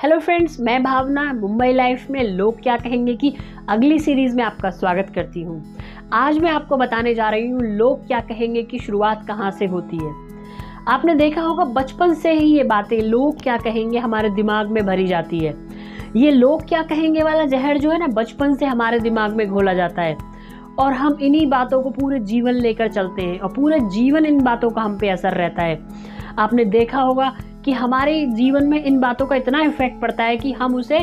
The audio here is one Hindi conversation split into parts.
हेलो फ्रेंड्स मैं भावना, मुंबई लाइफ में लोग क्या कहेंगे कि अगली सीरीज़ में आपका स्वागत करती हूँ। आज मैं आपको बताने जा रही हूँ लोग क्या कहेंगे कि शुरुआत कहाँ से होती है। आपने देखा होगा, बचपन से ही ये बातें लोग क्या कहेंगे हमारे दिमाग में भरी जाती है। ये लोग क्या कहेंगे वाला जहर जो है ना, बचपन से हमारे दिमाग में घोला जाता है। और हम इन्हीं बातों को पूरे जीवन लेकर चलते हैं और पूरे जीवन इन बातों का हम पे असर रहता है। आपने देखा होगा कि हमारे जीवन में इन बातों का इतना इफ़ेक्ट पड़ता है कि हम उसे,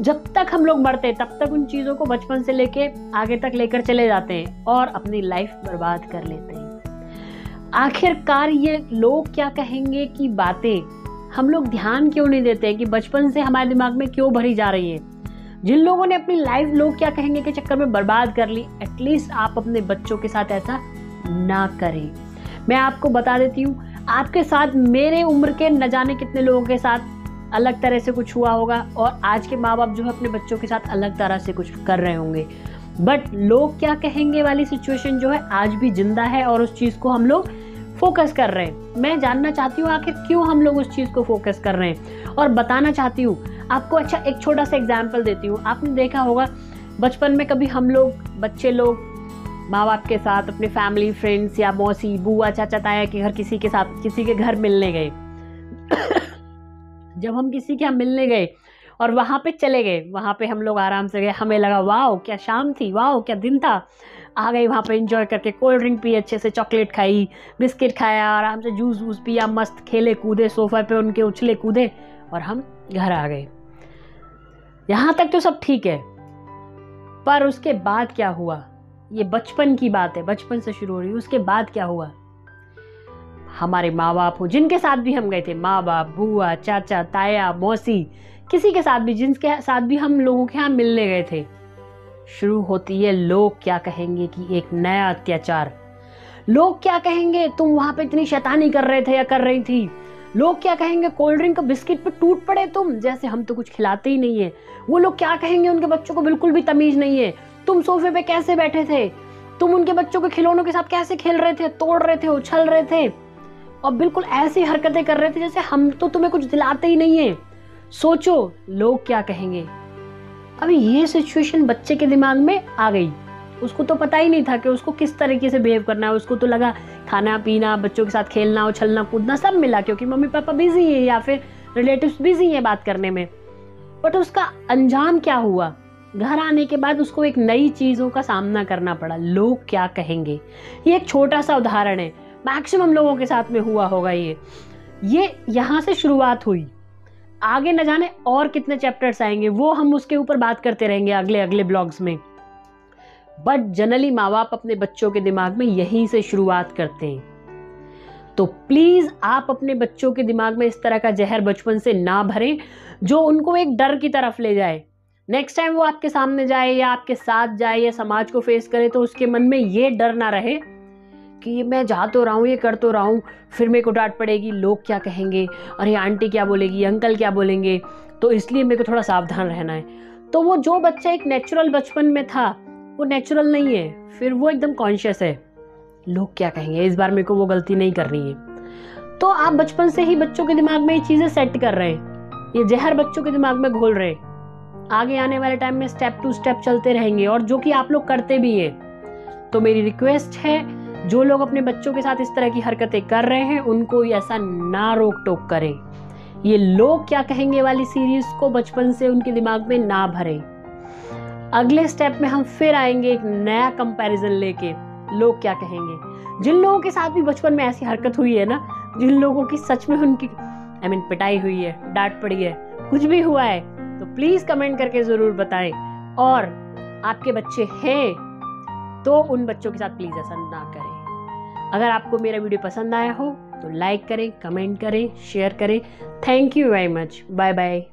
जब तक हम लोग मरते तब तक उन चीज़ों को बचपन से लेके आगे तक लेकर चले जाते हैं और अपनी लाइफ बर्बाद कर लेते हैं। आखिरकार ये लोग क्या कहेंगे कि बातें, हम लोग ध्यान क्यों नहीं देते कि बचपन से हमारे दिमाग में क्यों भरी जा रही है? जिन लोगों ने अपनी लाइफ लोग क्या कहेंगे के चक्कर में बर्बाद कर ली एटलीस्ट आप अपने बच्चों के साथ ऐसा ना करें। मैं आपको बता देती हूँ आपके साथ मेरे उम्र के न जाने कितने लोगों के साथ अलग तरह से कुछ हुआ होगा और आज के माँ बाप जो है अपने बच्चों के साथ अलग तरह से कुछ कर रहे होंगे। बट लोग क्या कहेंगे वाली सिचुएशन जो है, आज भी ज़िंदा है और उस चीज़ को हम लोग फोकस कर रहे हैं। मैं जानना चाहती हूँ आखिर क्यों हम लोग उस चीज़ को फोकस कर रहे हैं? और बताना चाहती हूँ, आपको अच्छा एक छोटा सा एग्ज़ाम्पल देती हूँ। आपने देखा होगा, बचपन में कभी हम लोग, बच्चे लोग माँ बाप के साथ, अपने फैमिली फ्रेंड्स या मौसी, बुआ, चाचा, ताया के घर किसी के साथ, किसी के घर मिलने गए। जब हम किसी के यहाँ मिलने गए और वहाँ पे चले गए, वहाँ पे हम लोग आराम से गए। हमें लगा वाह क्या शाम थी वाह क्या दिन था। आ गई वहाँ पे इंजॉय करके कोल्ड ड्रिंक पी, अच्छे से चॉकलेट खाई, बिस्किट खाया, आराम से जूस वूस पिया, मस्त खेले, कूदे सोफे पे उनके उछले कूदे और हम घर आ गए। यहाँ तक तो सब ठीक है, पर उसके बाद क्या हुआ? ये बचपन की बात है, बचपन से शुरू हो रही है, उसके बाद क्या हुआ? हमारे माँ बाप हो, जिनके साथ भी हम गए थे माँ बाप बुआ, चाचा, ताया, मौसी, किसी के साथ भी, जिनके साथ भी हम लोगों के यहाँ मिलने गए थे। शुरू होती है, लोग क्या कहेंगे कि एक नया अत्याचार। लोग क्या कहेंगे, तुम वहाँ पे इतनी शैतानी कर रहे थे या कर रही थी? लोग क्या कहेंगे, कोल्ड ड्रिंक बिस्किट पे टूट पड़े तुम? जैसे हम तो कुछ खिलाते ही नहीं है। वो लोग क्या कहेंगे, उनके बच्चों को बिल्कुल भी तमीज नहीं है। तुम सोफे पे कैसे बैठे थे? तुम उनके बच्चों के खिलौनों के साथ कैसे खेल रहे थे, तोड़ रहे थे, उछल रहे थे? और बिल्कुल ऐसी हरकतें कर रहे थे जैसे हम तो तुम्हें कुछ दिलाते ही नहीं है। सोचो, लोग क्या कहेंगे। अभी ये सिचुएशन बच्चे के दिमाग में आ गई। उसको तो पता ही नहीं था कि उसको किस तरीके से बिहेव करना है। उसको तो लगा खाना, पीना, बच्चों के साथ खेलना, उछलना, कूदना सब मिला, क्योंकि मम्मी पापा बिज़ी है या फिर रिलेटिव्स बिज़ी है बात करने में। बट उसका अंजाम क्या हुआ? घर आने के बाद उसको एक नई चीज़ों का सामना करना पड़ा। लोग क्या कहेंगे? ये एक छोटा सा उदाहरण है। मैक्सिमम लोगों के साथ में हुआ होगा ये। ये यहाँ से शुरुआत हुई। आगे न जाने और कितने चैप्टर्स आएँगे, वो हम उसके ऊपर बात करते रहेंगे अगले अगले ब्लॉग्स में। बट जनरली माँ बाप अपने बच्चों के दिमाग में यहीं से शुरुआत करते हैं। तो प्लीज़ आप अपने बच्चों के दिमाग में इस तरह का जहर बचपन से ना भरें, जो उनको एक डर की तरफ़ ले जाए। नेक्स्ट टाइम वो आपके सामने जाए या आपके साथ जाए या समाज को फेस करे तो उसके मन में ये डर ना रहे कि मैं जा तो रहा हूँ, ये कर तो रहा हूँ, फिर मेरे को डांट पड़ेगी, लोग क्या कहेंगे, अरे आंटी क्या बोलेगी, अंकल क्या बोलेंगे तो इसलिए मेरे को थोड़ा सावधान रहना है। तो वो जो बच्चा एक नेचुरल बचपन में था, वो नेचुरल नहीं है, फिर वो एकदम कॉन्शियस है। लोग क्या कहेंगे, इस बार मेरे को वो गलती नहीं करनी है। तो आप बचपन से ही बच्चों के दिमाग में ये चीज़ें सेट कर रहे हैं। ये जहर बच्चों के दिमाग में घोल रहे हैं। आगे आने वाले टाइम में स्टेप टू स्टेप चलते रहेंगे और जो कि आप लोग करते भी हैं। तो मेरी रिक्वेस्ट है जो लोग अपने बच्चों के साथ इस तरह की हरकतें कर रहे हैं उनको ऐसा ना रोक टोक करें। ये लोग क्या कहेंगे वाली सीरीज़ को बचपन से उनके दिमाग में ना भरें। अगले स्टेप में हम फिर आएँगे एक नया कंपैरिजन लेके। लोग क्या कहेंगे? जिन लोगों के साथ भी बचपन में ऐसी हरकत हुई है ना जिन लोगों की सच में उनकी आई I मीन mean, पिटाई हुई है डांट पड़ी है कुछ भी हुआ है तो प्लीज़ कमेंट करके ज़रूर बताएँ। और आपके बच्चे हैं तो उन बच्चों के साथ प्लीज़ ऐसा ना करें। अगर आपको मेरा वीडियो पसंद आया हो तो लाइक करें कमेंट करें शेयर करें। Thank you very much bye bye